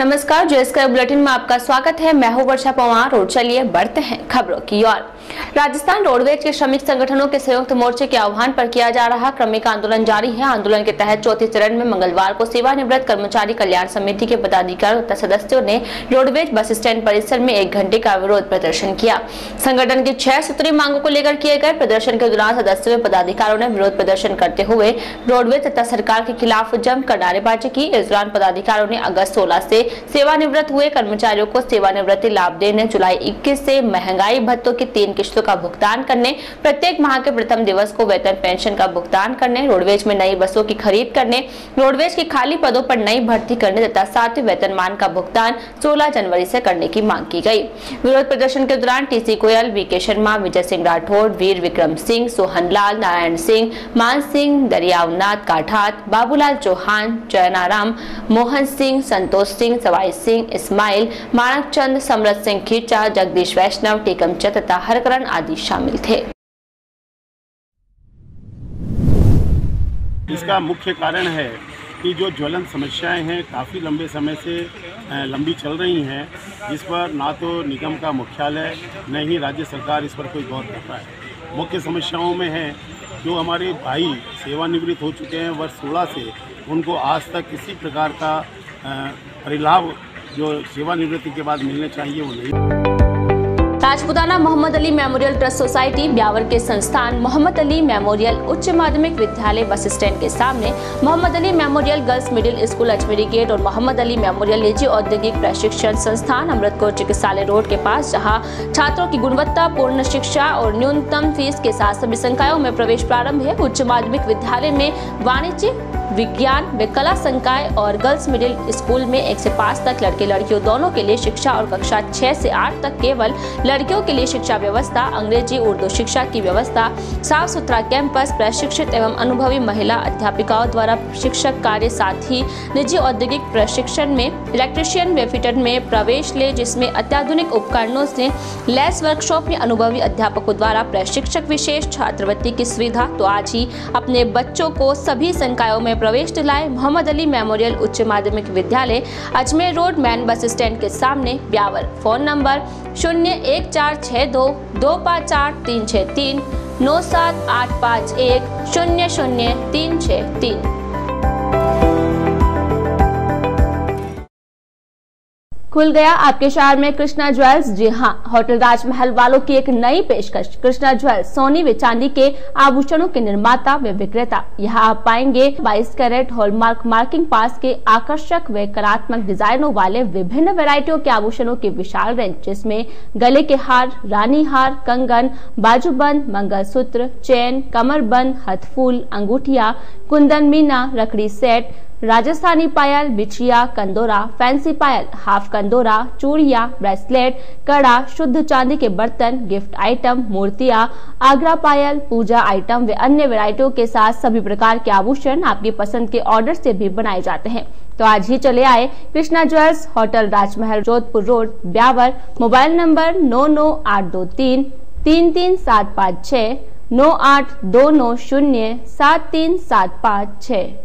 नमस्कार जो इसका बुलेटिन में आपका स्वागत है। मैं हूँ वर्षा पवार और चलिए बढ़ते हैं खबरों की ओर। राजस्थान रोडवेज़ के श्रमिक संगठनों के संयुक्त मोर्चे के आह्वान पर किया जा रहा क्रमिक आंदोलन जारी है। आंदोलन के तहत चौथे चरण में मंगलवार को सेवानिवृत्त कर्मचारी कल्याण समिति के पदाधिकारियों तथा सदस्यों ने रोडवेज़ बस स्टैंड परिसर में एक घंटे का विरोध प्रदर्शन किया। संगठन की छह सूत्री मांगों को लेकर किए गए प्रदर्शन के दौरान सदस्यों पदाधिकारियों ने विरोध प्रदर्शन करते हुए रोडवेज़ तथा सरकार के खिलाफ जमकर नारेबाजी की। इस दौरान पदाधिकारियों ने अगस्त सोलह से सेवानिवृत्त हुए कर्मचारियों को सेवानिवृत्ति लाभ देने, जुलाई इक्कीस से महँगाई भत्तों की तीन किश्तों का भुगतान करने, प्रत्येक माह के प्रथम दिवस को वेतन पेंशन का भुगतान करने, रोडवेज़ में नई बसों की खरीद करने, रोडवेज़ के खाली पदों पर नई भर्ती करने तथा सातवें वेतनमान का भुगतान 16 जनवरी से करने की मांग की गई। विरोध प्रदर्शन के दौरान टीसी गोयल वी शर्मा, विजय सिंह राठौड़ वीर विक्रम सिंह सोहनलाल नारायण सिंह, मान सिंह दरियावनाथ काठात, बाबूलाल चौहान, जयनाराम, मोहन सिंह, संतोष सिंह, सवाई सिंह, इस्माइल माणक चंद समरत सिंह खींचा, जगदीश वैष्णव टेकम चंद तथा हरकरण आदि शामिल थे। इसका मुख्य कारण है कि जो ज्वलन समस्याएँ हैं, काफ़ी लंबे समय से लंबी चल रही हैं, जिस पर ना तो निगम का मुख्यालय, न ही राज्य सरकार इस पर कोई गौर करता है। मुख्य समस्याओं में है, जो हमारे भाई सेवानिवृत्त हो चुके हैं, वर्ष सोलह से, उनको आज तक किसी प्रकार का परिलाभ, जो सेवानिवृत्ति के बाद मिलने चाहिए, वो नहीं। Rajputana Mohammad Ali memorial trust society Beawar के संस्थान मोहम्मद अली मेमोरियल उच्च माध्यमिक विद्यालय बस स्टैंड के सामने Mohammad Ali memorial girls middle school, Ajmeri gate और मोहम्मद अली मेमोरियल निजी औद्योगिक प्रशिक्षण संस्थान अमृतकोर चिकित्सालय रोड के पास, जहाँ छात्रों की गुणवत्ता पूर्ण शिक्षा और न्यूनतम फ़ीस के साथ सभी संकायों में प्रवेश प्रारंभ है। उच्च माध्यमिक विद्यालय में वाणिज्य विज्ञान, व कला संकाय और गर्ल्स मिडिल स्कूल में एक से पाँच तक लड़के लड़कियों दोनों के लिए शिक्षा और कक्षा छह से आठ तक केवल लड़कियों के लिए शिक्षा व्यवस्था, अंग्रेज़ी, उर्दू शिक्षा की व्यवस्था, साफ़ सुथरा कैंपस, प्रशिक्षित एवं अनुभवी महिला अध्यापिकाओं द्वारा शिक्षक कार्य साथ ही निजी औद्योगिक प्रशिक्षण में, इलेक्ट्रिशियन व फिटर में प्रवेश ले, जिसमें अत्याधुनिक उपकरणों से लेस वर्कशॉप में अनुभवी अध्यापकों द्वारा प्रशिक्षक विशेष छात्रवृत्ति की सुविधा। तो आज ही अपने बच्चों को सभी संकायों में प्रवेश दिलाए। मोहम्मद अली मेमोरियल उच्च माध्यमिक विद्यालय Ajmer road main bus stand के सामने ब्यावर। फ़ोन नंबर शून्य एक चार छः दो दो पाँच आठ तीन छः तीन, नौ सात आठ पाँच एक शून्य शून्य तीन छः तीन। खुल गया। आपके शहर में कृष्णा ज्वेल्स, जी हाँ होटल राजमहल वालों की एक नई पेशकश। कृष्णा ज्वेल्स, सोनी व चांदी के आभूषणों के निर्माता व विक्रेता। यहाँ आप पाएँगे 22 कैरेट हॉलमार्क मार्किंग पास के आकर्षक व कलात्मक डिजाइनों वाले विभिन्न वेराइटियों के आभूषणों की विशाल रेंज, जिसमें गले के हार, रानी हार, कंगन बाजूबंद मंगलसूत्र, चैन कमरबंद हथफूल, अंगूठिया, कुंदन मीना रकड़ी सेट राजस्थानी पायल, बिछिया, कंदोरा, फैंसी पायल, हाफ़ कंदोरा, चूड़िया, ब्रेसलेट, कड़ा, शुद्ध चांदी के बर्तन, गिफ्ट आइटम, मूर्तियाँ, आगरा पायल, पूजा आइटम व अन्य वेराइटियों के साथ सभी प्रकार के आभूषण आपकी पसंद के ऑर्डर से भी बनाए जाते हैं। तो आज ही चले आए Krishna jewels hotel Rajmahal, Jodhpur road, Beawar, mobile number नौ नौ आठ दो तीन तीन तीन सात पाँच छः नौ आठ दो नौ शून्य, सात तीन सात पाँच छः